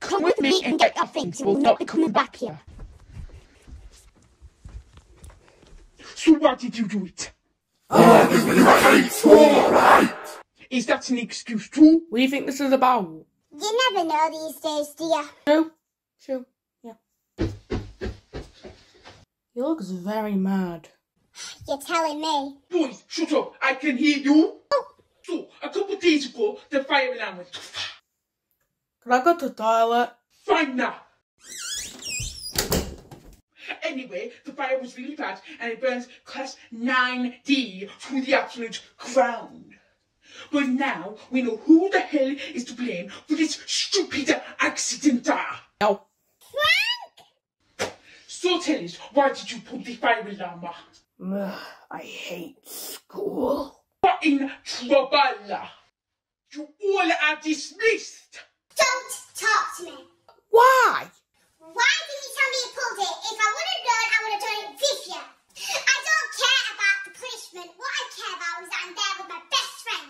Come with me and get your things. You will not be coming back here. So why did you do it? Oh, alright? Is that an excuse too? What do you think this is about? You never know these days, do you? True. True. Yeah. He looks very mad. You're telling me? Boys, shut up! I can hear you! So, a couple of days ago, the fire alarm went off. Can I go to the toilet? Fine now. Anyway, the fire was really bad and it burns class 9D to the absolute ground. But now we know who the hell is to blame for this stupid accident. No. So tell us, why did you put the fire alarm on? Ugh, I hate school. You're in trouble. You all are dismissed. Don't talk to me. Why? Why didn't you tell me you pulled it? If I would have known, I would have done it with you. I don't care about the punishment. What I care about is that I'm there with my best friend,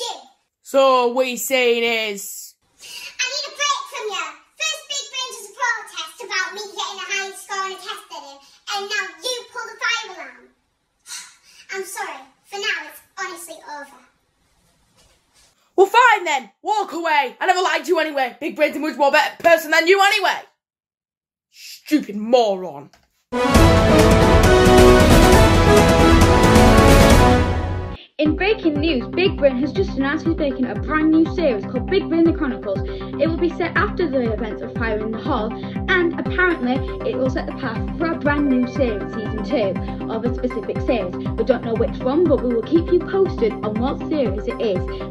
you. So what he's saying is, I need a break from you. First, Big Brain does a protest about me getting a high score on a test at him, and now you pull the fire alarm. I'm sorry. For now, it's honestly over. Well, fine then. Walk away. I never liked you anyway. Big Brain's a much more better person than you anyway. Stupid moron. In breaking news, Big Brain has just announced he's making a brand new series called Big Brain the Chronicles. It will be set after the events of Fire in the Hall, apparently it will set the path for a brand new series, season two, of a specific series. We don't know which one, but we will keep you posted on what series it is.